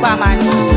Superman.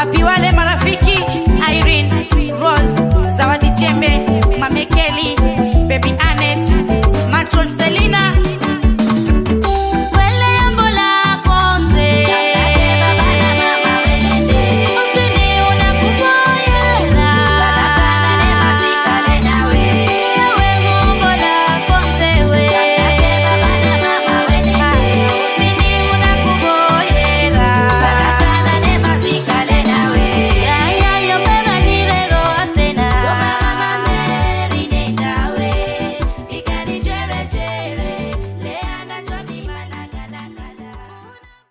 Wapi wale